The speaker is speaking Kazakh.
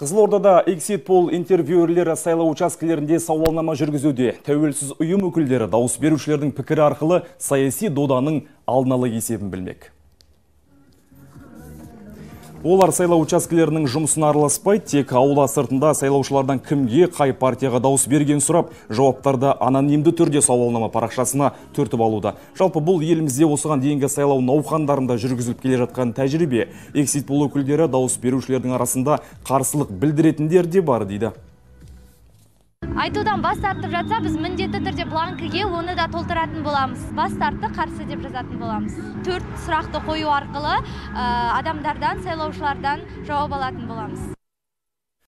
Қызылордада эксит пол интервьюерлері сайлау учаскелерінде сауалнама жүргізуде. Тәуелсіз ұйым өкілдері дауыс берушілердің пікірі арқылы саяси доданың алдын ала есебін білмек. Олар сайлау учаскелерінің жұмысын араласпай, тек аула сыртында сайлаушылардан кімге қай партияға дауыс берген сұрап, жауаптарды анонимді түрде сауалнама парақшасына түртіп алуда. Жалпы бұл елімізде осыған дейінгі сайлау науқандарында жүргізіліп келе жатқан тәжірибе. Эксит пол өкілдері дауыс берушілердің арасында қарсылық білдіретіндер де бар дейді. Айтудан бас тартып жатса біз міндетті түрде бланкіге оны да толтыратын боламыз. Бас тартты қарсы деп жазатын боламыз. Төрт сұрақты қою арқылы адамдардан сайлаушылардан жауап алатын боламыз.